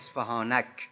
Esfahanak.